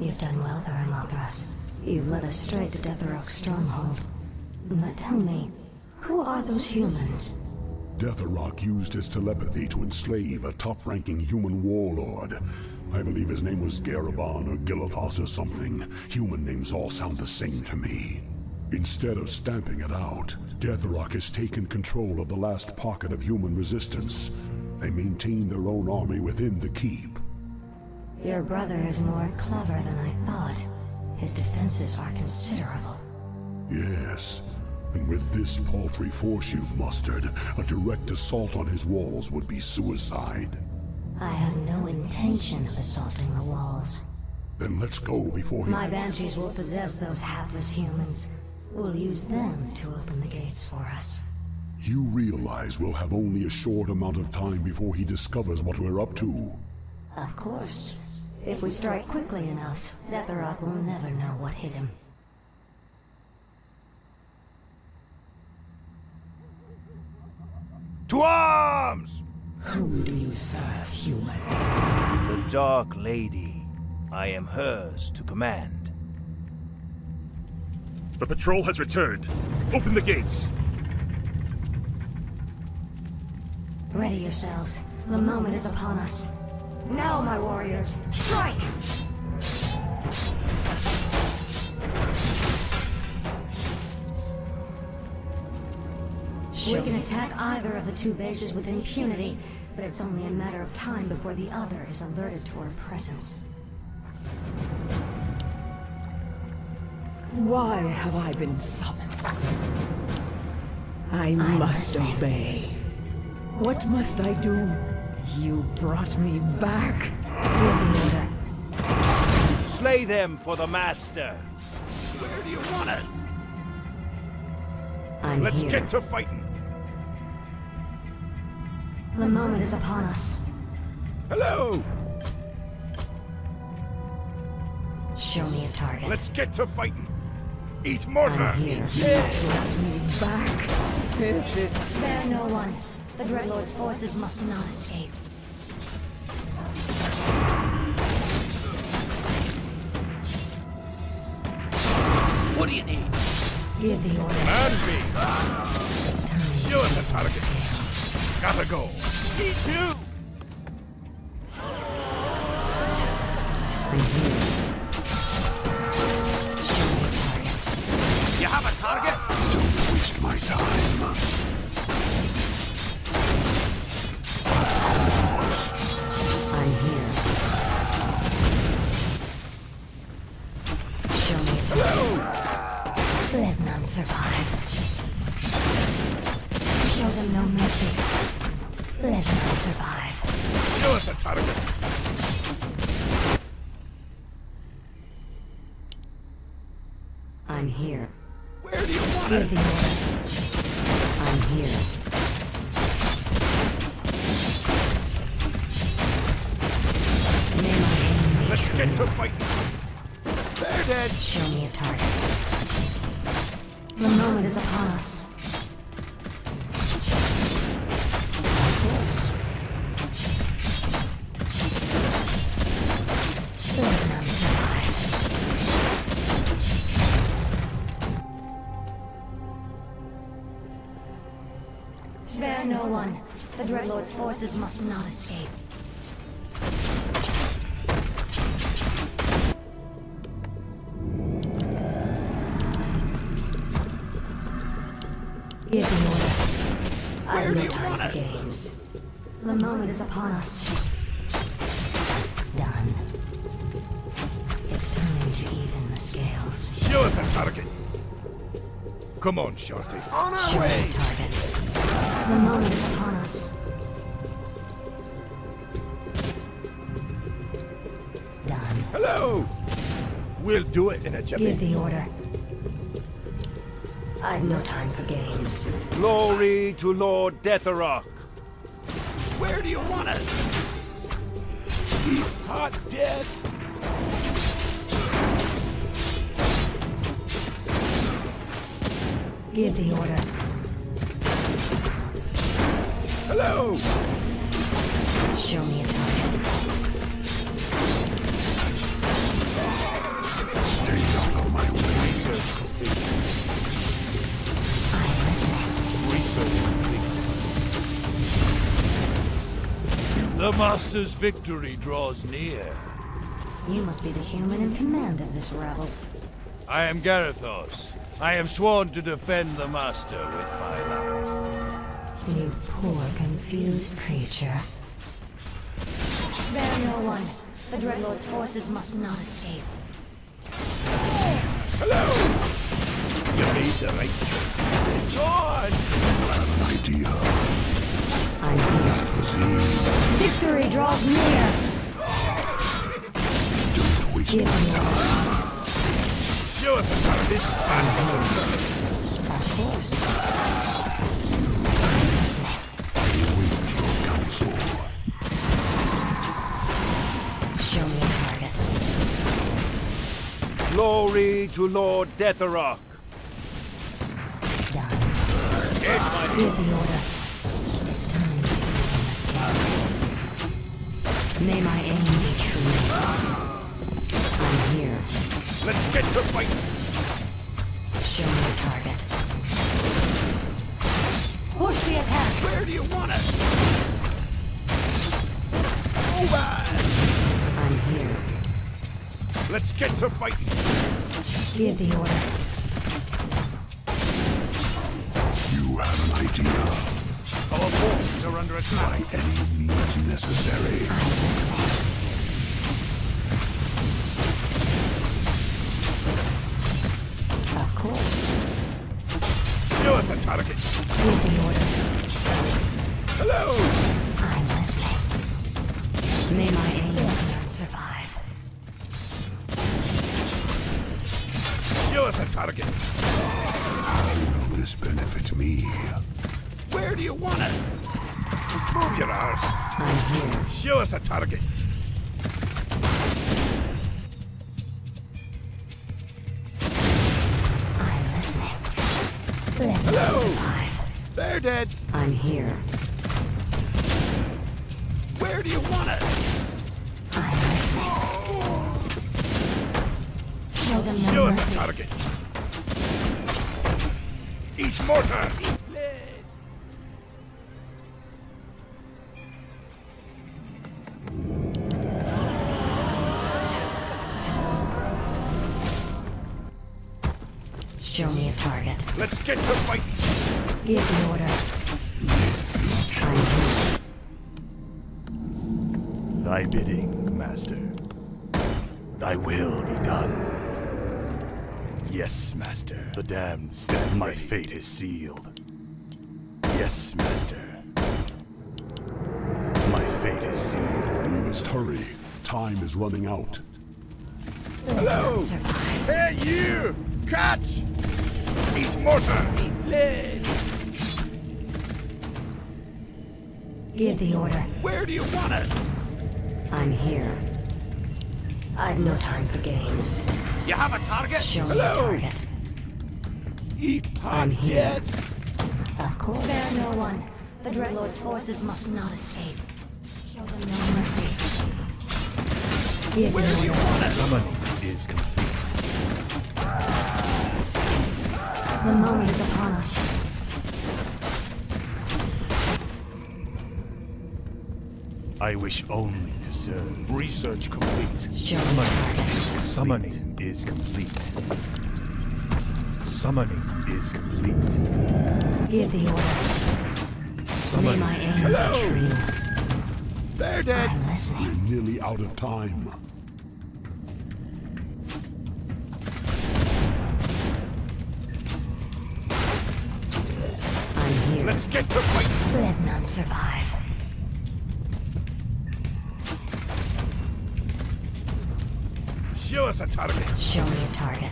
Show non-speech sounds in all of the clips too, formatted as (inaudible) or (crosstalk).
You've done well Varimathras. You've led us straight to Detheroc's stronghold. But tell me, who are those humans? Detheroc used his telepathy to enslave a top-ranking human warlord. I believe his name was Garabon or Gilithos or something. Human names all sound the same to me. Instead of stamping it out, Detheroc has taken control of the last pocket of human resistance. They maintain their own army within the keep. Your brother is more clever than I thought. His defenses are considerable. Yes, and with this paltry force you've mustered, a direct assault on his walls would be suicide. I have no intention of assaulting the walls. Then let's go before he... My banshees will possess those hapless humans. We'll use them to open the gates for us. You realize we'll have only a short amount of time before he discovers what we're up to. Of course. If we strike quickly enough, Detheroc will never know what hit him. To arms! Whom do you serve, human? The Dark Lady. I am hers to command. The patrol has returned. Open the gates. Ready yourselves. The moment is upon us. Now, my warriors, strike! We can attack either of the two bases with impunity, but it's only a matter of time before the other is alerted to our presence. Why have I been summoned? I must obey. What must I do? You brought me back. Slay them for the Master! Where do you want us? I'm Let's here. get to fighting. The moment is upon us. Hello! Show me a target. Let's get to fighting. Eat mortar! I'm here. You brought me back. Spare no one. The Dreadlord's forces must not escape. What do you need? Give the order. And me! It's time Show us a target. scales. Gotta go. Me too! The forces must not escape. Give the order. I have no time for games. The moment is upon us. Done. It's time to even the scales. Show us a target. Come on, Shorty. On our Show way! target. The moment is upon us. We'll do it in a jiffy. Give the order. I've no time for games. Glory to Lord Deathrok! Where do you want us? Hot death? Give the order. Hello! Show me a target. Complete. Research complete. The Master's victory draws near. You must be the human in command of this rabble. I am Garithos. I have sworn to defend the Master with my life. You poor, confused creature. Spare no one. The Dreadlord's forces must not escape. Hello! You made the right choice. It's on! An idea. I'm here. Proceed. Victory draws near! Don't waste Give my time. Show us a time. This man was Of course. I'm. Await your counsel. Show me a target. Glory to Lord Detheroc. Done. Yes, my Give the order. It's time to open the scales. May my aim be true. I'm here. Let's get to fight. Show me a target. Push the attack! Where do you want us? Over! I'm here. Let's get to fighting. Give the order. An idea. Our forces are under By attack. any means necessary. I'm here. Show us a target. I'm listening. Let Hello. survive. They're dead. I'm here. Where do you want us? I'm listening. Show them Show us a target. Eat mortar. Let's get to fighting. Give the order. I'm. Thy bidding, Master. Thy will be done. Yes, Master. The damned stand. My fate is sealed. Yes, Master. My fate is sealed. We must hurry. Time is running out. Hello. Hey, you! Catch! Eat mortar. Give the order. Where do you want us? I'm here. I've no time for games. You have a target? Show me a target. Eat I'm here. dead. Of course. Spare no one. The Dreadlord's forces must not escape. Show them no mercy. Give Where do you want us? Summoning is complete. The moment is upon us. I wish only to serve. Research complete. Show me a. Summoning is complete. Summoning is complete. Give the order. May Summoning. my aims Hello. They're dead. I'm listening. We're nearly out of time. Let's get to fighting. Let none survive. Show us a target. Show me a target.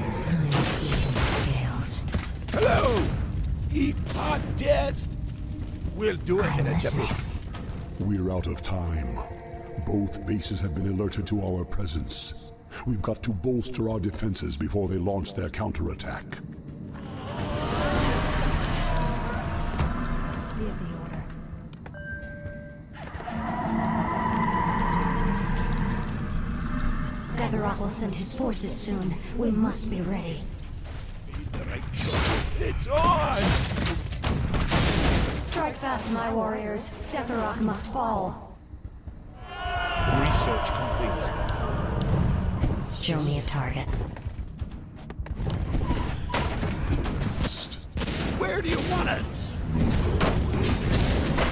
It's time to even the scales. Hello. Eat hot dead. We'll do it I'm in a jiffy. We're out of time. Both bases have been alerted to our presence. We've got to bolster our defenses before they launch their counterattack. Detheroc will send his forces soon. We must be ready. It's on! Strike fast, my warriors. Detheroc must fall. Research complete. Show me a target. Where do you want us?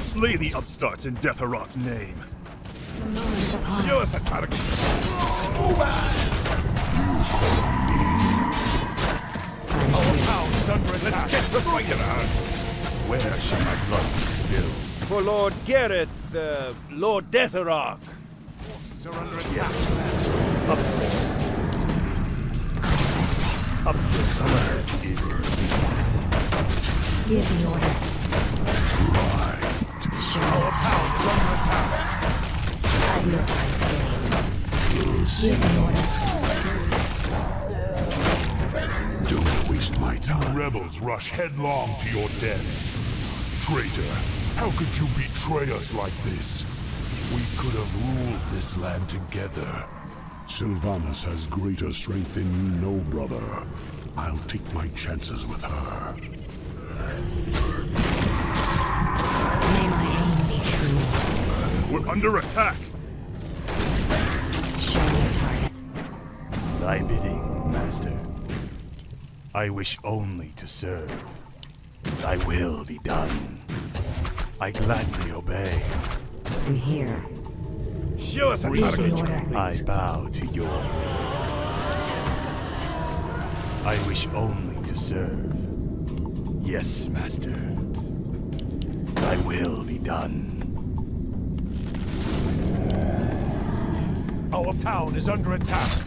Slay the upstarts in Detheroc's name. The moment is upon Show us. us a target. Move on! I'm Our here. under attack. Let's get to fighting us. Where shall my blood be spilled? For Lord Gareth, uh, Lord Detheroc. Forces are under attack. Yes, master. Up there. Up the summoner is complete. Give the order. Show me Our a town is under attack. I've no time Don't waste my time. Rebels rush headlong to your deaths. Traitor, how could you betray us like this? We could have ruled this land together. Sylvanas has greater strength than you know, brother. I'll take my chances with her. May my aim be true. We're under attack. Thy bidding, master. I wish only to serve. Thy will be done. I gladly obey. I'm here. Show us a Give target. order. I bow to your will. I wish only to serve. Yes, master. Thy will be done. Our town is under attack.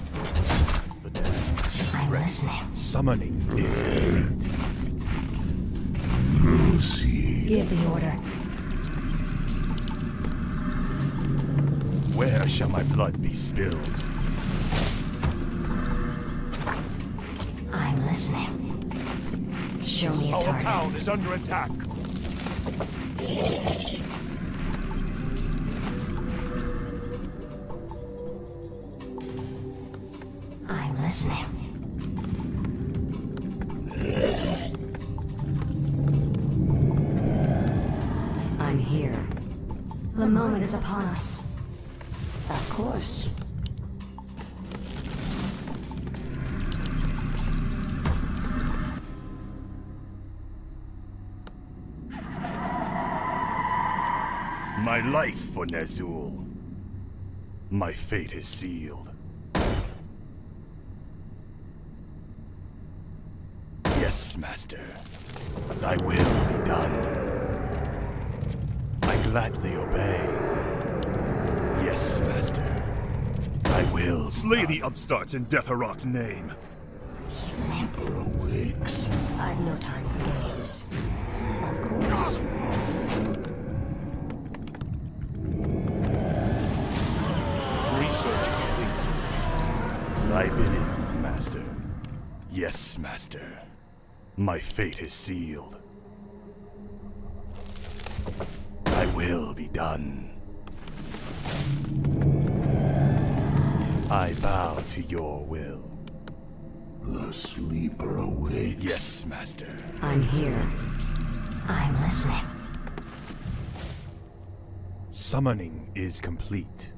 The damned I'm listening. summoning is complete. Give the order. Where shall my blood be spilled? I'm listening. Show me a Our target. town is under attack. I'm listening. Moment is upon us. Of course. My life for Ner'zhul. My fate is sealed. Yes, master. I will gladly obey. Yes, master. I will. Slay the upstarts in Detheroc's name. Awakes. I've no time for games. Of course. Research complete. Thy bidding, master. Yes, master. My fate is sealed. Thy will be done. I bow to your will. The sleeper awakes. Yes, master. I'm here. I'm listening. Summoning is complete.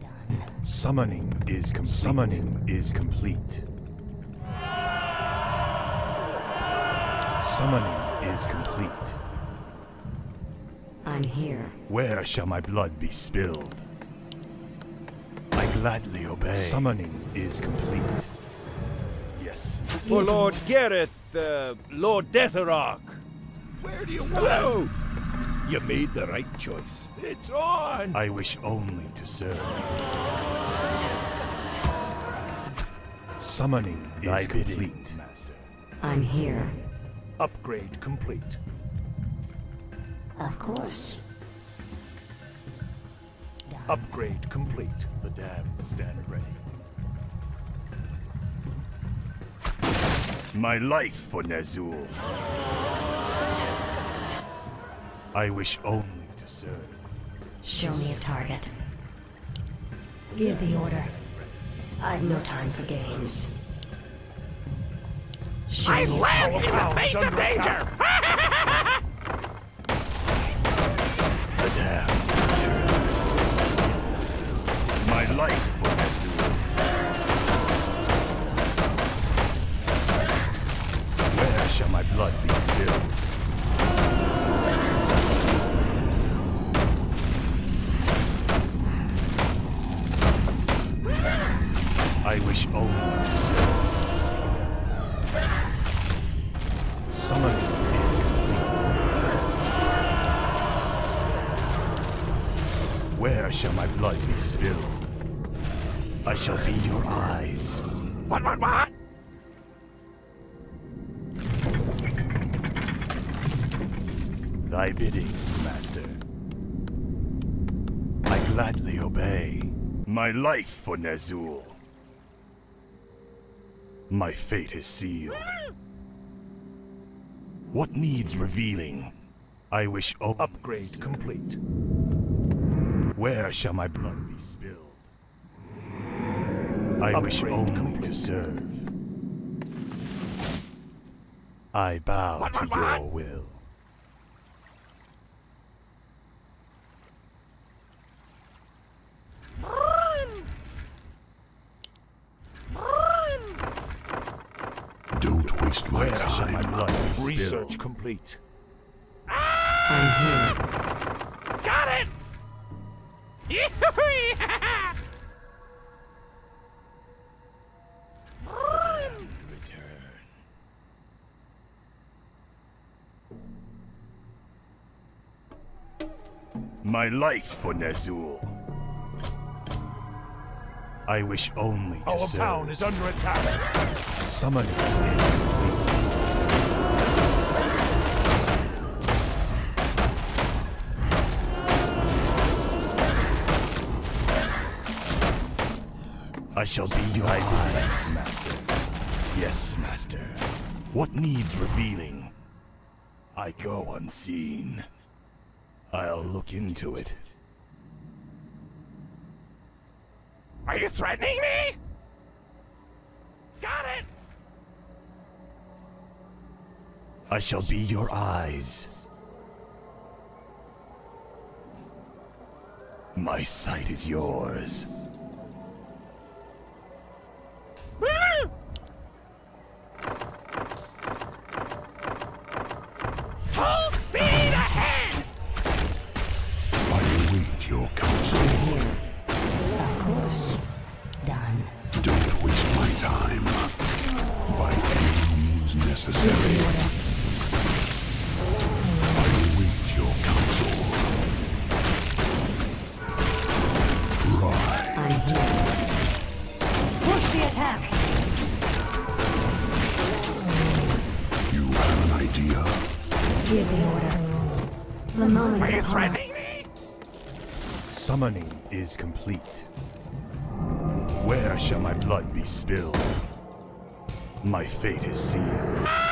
Done. Summoning is com- Summoning is complete. Summoning is complete. I'm here. Where shall my blood be spilled? I gladly obey. Summoning is complete. Yes. For Lord Gareth, uh, Lord Detheroc. Where do you want us? You made the right choice. It's on! I wish only to serve. Summoning is complete. master. I'm here. Upgrade complete. Of course. Upgrade complete. The damned stand ready. My life for Ner'zhul. I wish only to serve. Show me a target. Give the order. I've no time for games. I ran in the face of danger! (laughs) Thy bidding, master. I gladly obey. My life for Ner'zhul. My fate is sealed. What needs revealing? I wish o- Upgrade complete. Where shall my blood be spilled? I wish only complete. to serve. I bow to your will. Don't waste my Where shall my time. blood be spilled? Research complete. I'm. Got it! Return. My life for Ner'zhul. I wish only to Our serve. town is under attack. Summoning I shall be your eyes, master. Yes, master. What needs revealing? I go unseen. I'll look into it. Are you threatening me? Got it! I shall be your eyes. My sight is yours. Full speed ahead! I await your counsel. Of course. Done. Don't waste my time. By any means necessary. I await your counsel. Right. I'm here. Push the attack! You have an idea? Give the order. The moment is you upon us. Summoning is complete. Where shall my blood be spilled? My fate is sealed.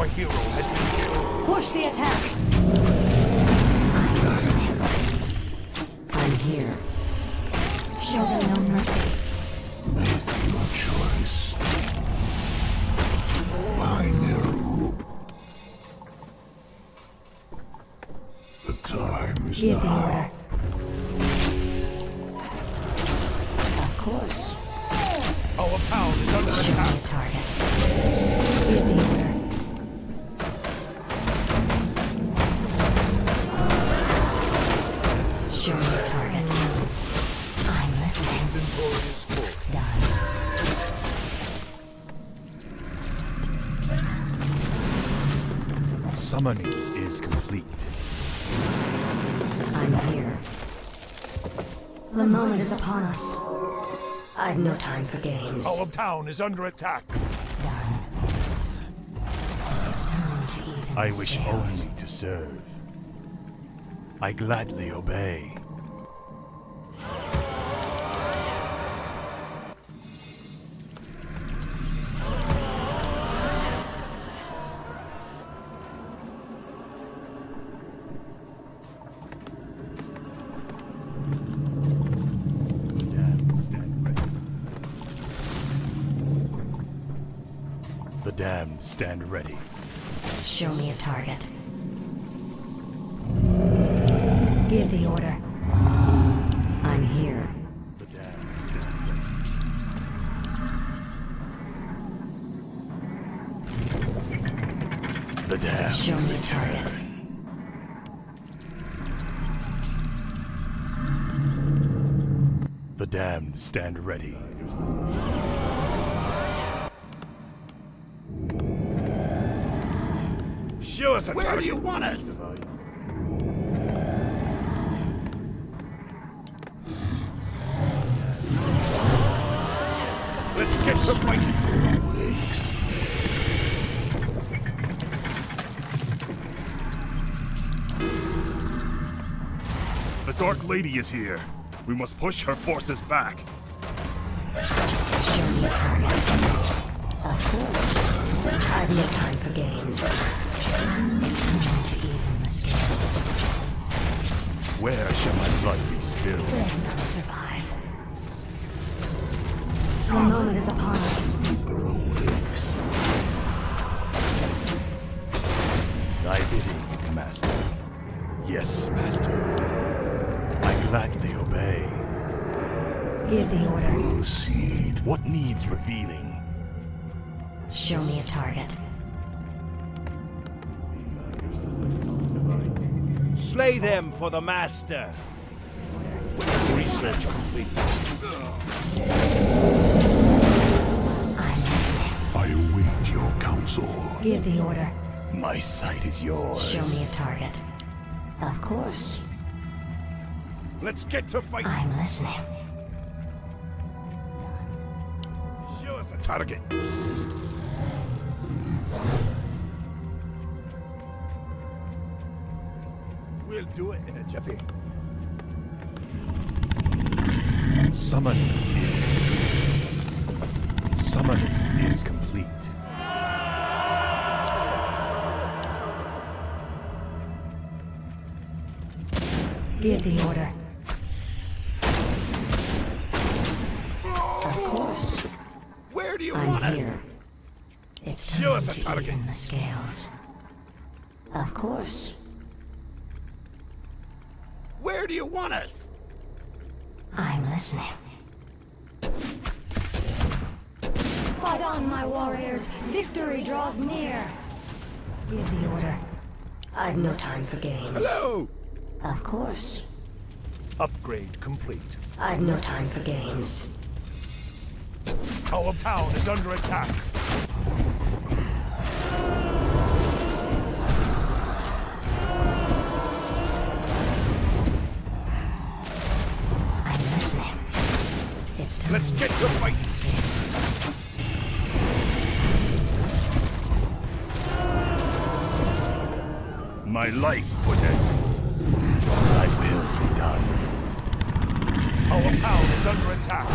Our hero has been killed. push the attack. I'm here. Upon us. I've no time for games. Our town is under attack. Done. It's time to even I wish scales. only to serve. I gladly obey. Stand ready. Show me a target. Give the order. I'm here. The damned stand ready. The damned. Show me a target. The damned stand ready. Show us a Where do you want us? Let's get to fighting. Wakes. The Dark Lady is here. We must push her forces back. Show me a target. Of course. I've no time for games. It's time to even the scales. Where shall my blood be spilled? Let none survive. The moment is upon us. Wakes. Thy bidding, Master. Yes, Master. I gladly obey. Give the order. Proceed. What needs revealing? Show me a target. Slay them for the master. Research complete. I'm listening. I await your counsel. Give the order. My sight is yours. Show me a target. Of course. Let's get to fighting. I'm listening. Show us a target. We'll do it in a jiffy. Summoning is complete. Summoning is complete. Give the order. Of course. Where do you I'm want here. us? It's Show time us a to target. even the scales. Of course. Where do you want us? I'm listening. Fight on, my warriors! Victory draws near! Give the order. I've no time for games. Hello! Of course. Upgrade complete. I've no time for games. Our town is under attack. Let's get to scales. My life for Nessie. Thy will be done. Our town is under attack.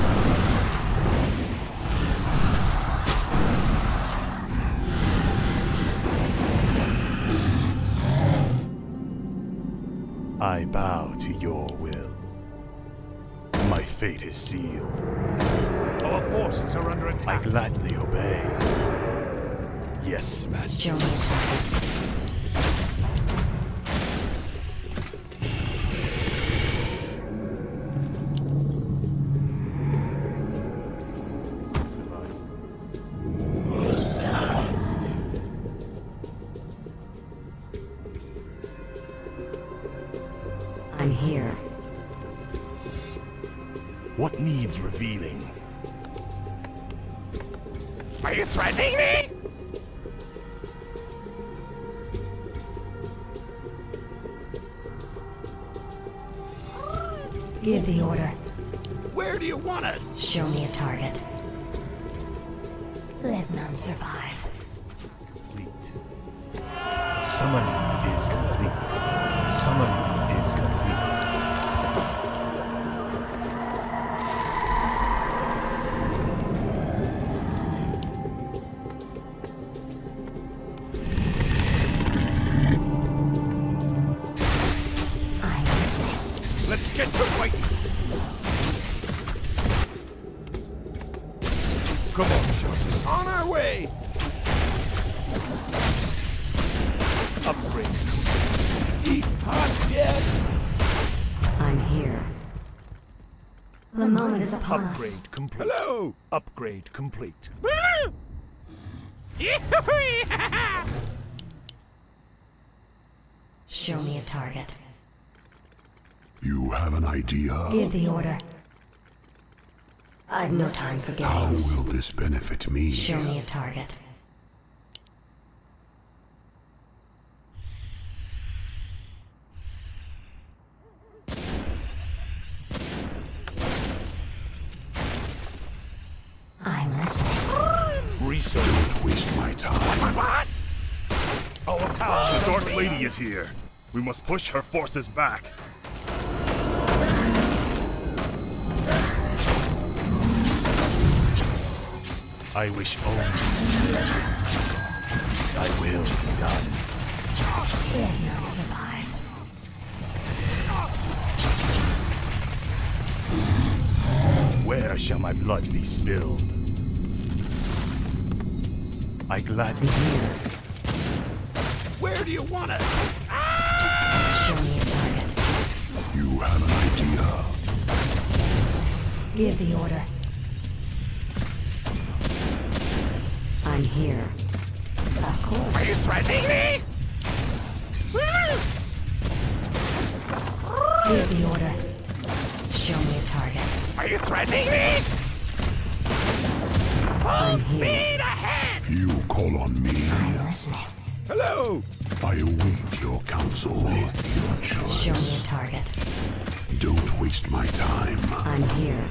I bow to your will. My fate is sealed. Our forces are under attack. I gladly obey. Yes, Master. Upgrade complete. Hello. Upgrade complete. (laughs) Show me a target. You have an idea? Give the order. I've no time for games. How will this benefit me? Show me a target. I'm listening. Don't waste my time. What? Our oh, power. The Dark Lady is here. We must push her forces back. I wish only. I will be done. Let none survive. Where shall my blood be spilled? I gladly hear. Where do you want us? Show me a target. You have an idea? Give the order. I'm here. Of course. Are you threatening me? Give the order. Show me a target. Are you threatening me? I'm here. ahead. You call on me? I'm. Hello. I await your counsel. With your choice. Show me a target. Don't waste my time. I'm here.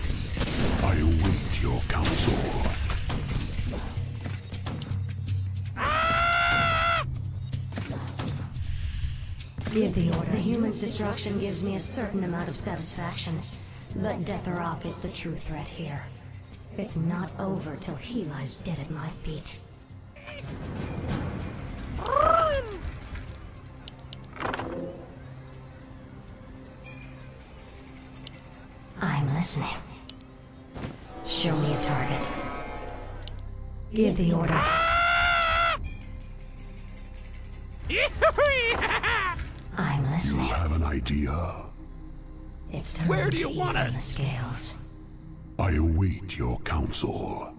I await your counsel. Give the order. The human's destruction gives me a certain amount of satisfaction. But Detheroc is the true threat here. It's not over till he lies dead at my feet. I'm listening. Show me a target. Give the order. (laughs) I'm listening. You have an idea? It's time Where do to you want us? the scales. I await your counsel.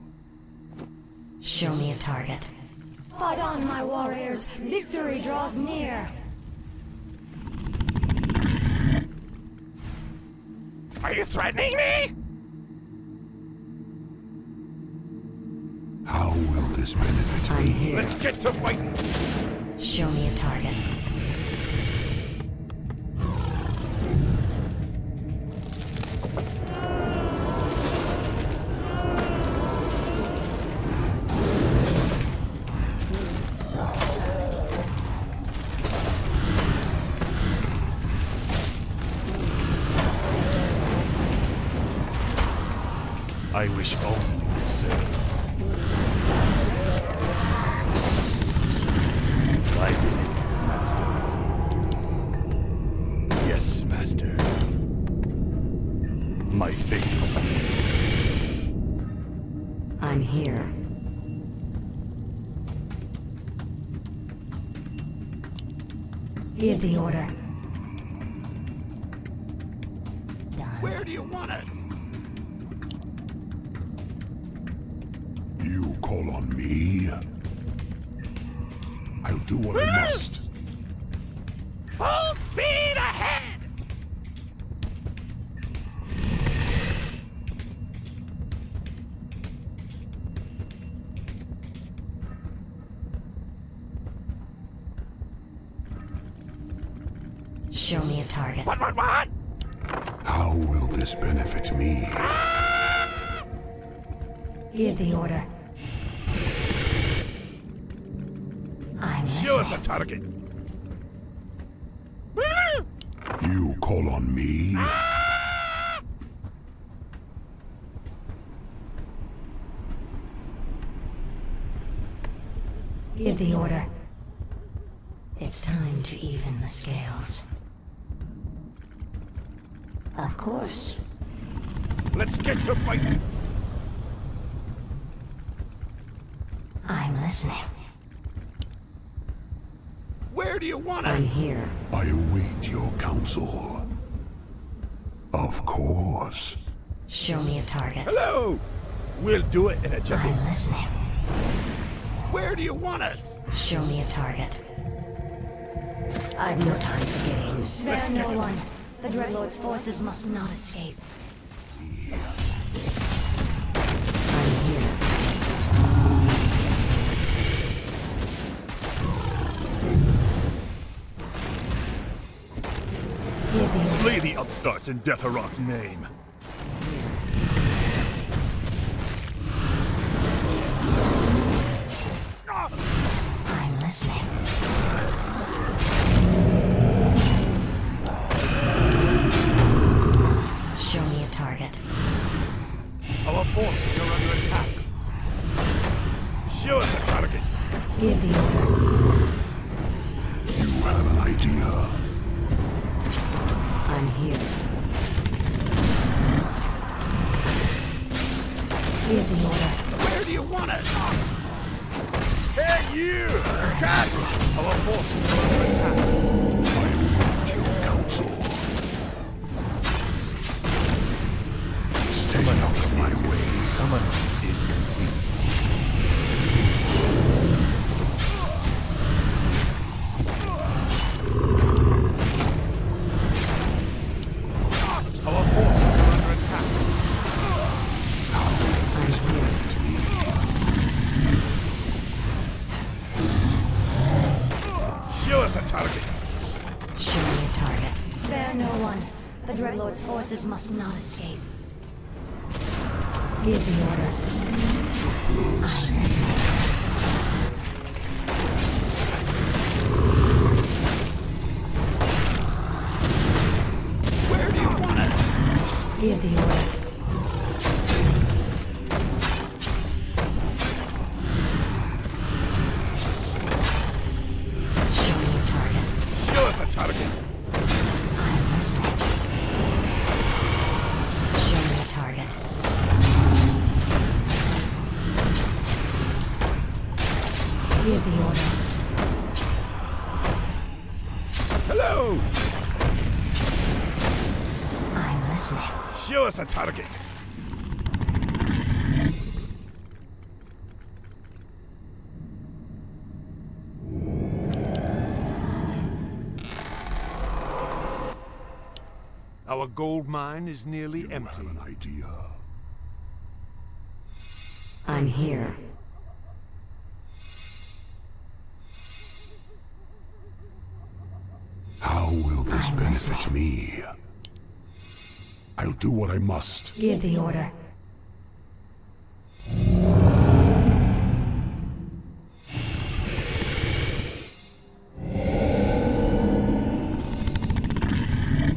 Show me a target. Fight on, my warriors. Victory draws near. Are you threatening me? How will this benefit me? Let's get to fighting. Show me a target. I wish only to serve. I will, Master. Yes, Master. My fate is sealed. I'm here. Give the order. Done. Where do you want us? you call on me? I'll do what I must. Full speed ahead! Show me a target. What, what, what? How will this benefit me? Ah! Give the order. A target. You call on me? Give the order. It's time to even the scales. Of course. Let's get to fighting. I'm listening. Where do you want I'm here. I await your counsel. Of course. Show me a target. Hello! We'll do it in a jiffy. I'm listening. Where do you want us? Show me a target. I've no time for games. Spare no one. The Dreadlord's forces must not escape. The in Detheroc's name. I'm listening. Show me a target. Our forces are under attack. Show us a target. Give the order. You have an idea. I'm here. Give the order. Where do you want us? Hey, you! Cast! Our forces are under attack. I await your counsel. Out my way. Summoning is complete. Must not escape. Give the order. Show us a target. Our gold mine is nearly You empty. have an idea. I'm here. How will this benefit me? I'll do what I must. Give the order.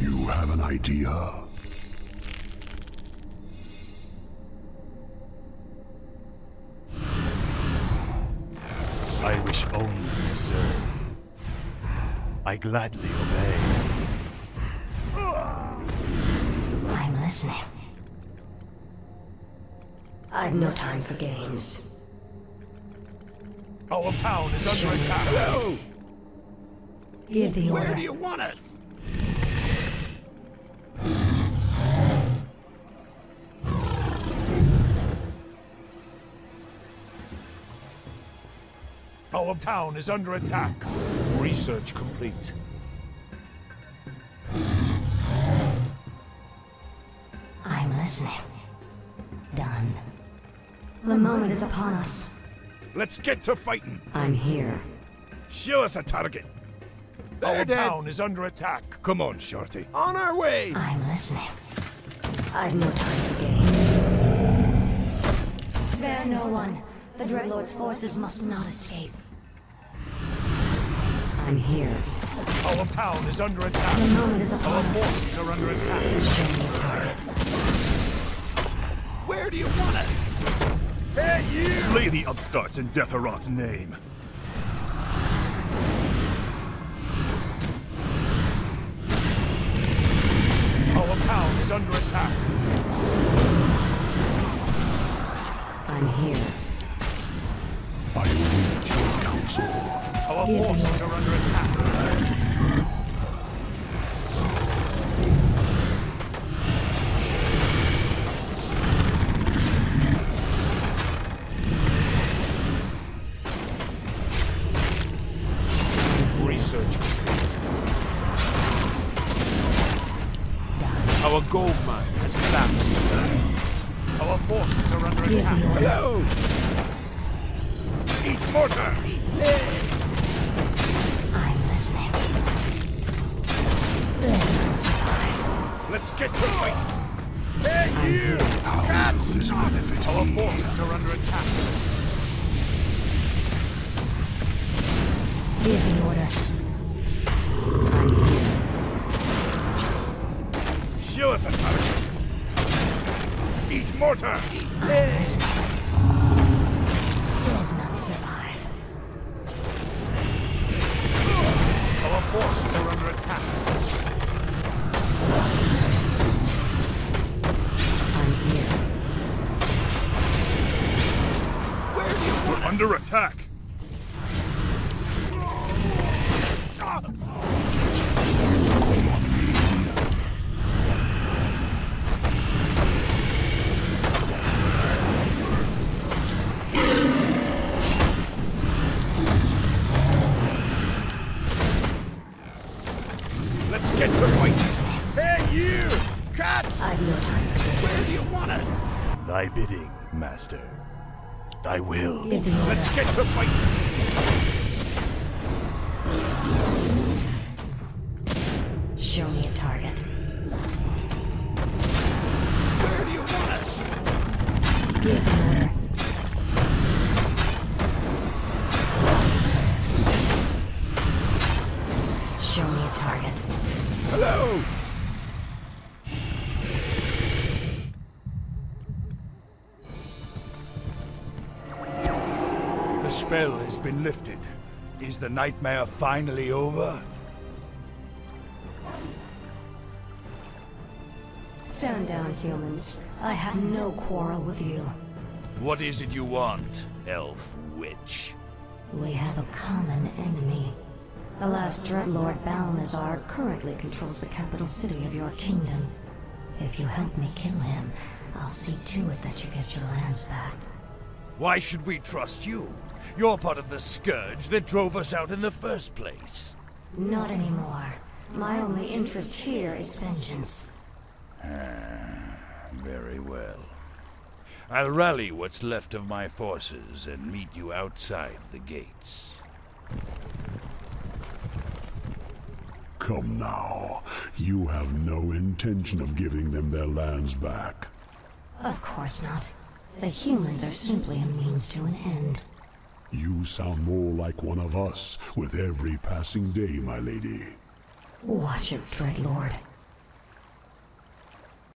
You have an idea. I wish only to serve. I gladly obey. I'm listening. I've no time for games. Our town is under attack. Hello! Give the order. Where do you want us? Our town is under attack. Research complete. I'm. Done. The moment is upon us. Let's get to fighting. I'm here. Show us a target. They're Our dead. town is under attack. Come on, Shorty. On our way! I'm listening. I've no time for games. Spare no one. The Dreadlord's forces must not escape. I'm here. Our town is under attack. The moment is Our upon us. forces are under attack. Show me a target. Where do you want us? Hey, you! Slay the upstarts in Detheroc's name. Our town is under attack. I'm here. I await your counsel. Our Give me forces are under attack. Mortar! Listening. Survive. Our forces are under attack. I'm here. Where do you We're under attack. The spell has been lifted. Is the nightmare finally over? Stand down, humans. I have no quarrel with you. What is it you want, elf witch? We have a common enemy. The last Dreadlord Balnazzar currently controls the capital city of your kingdom. If you help me kill him, I'll see to it that you get your lands back. Why should we trust you? You're part of the scourge that drove us out in the first place. Not anymore. My only interest here is vengeance. Ah, Very well. I'll rally what's left of my forces and meet you outside the gates. Come now. You have no intention of giving them their lands back. Of course not. The humans are simply a means to an end. You sound more like one of us with every passing day, my lady. Watch it, Dreadlord.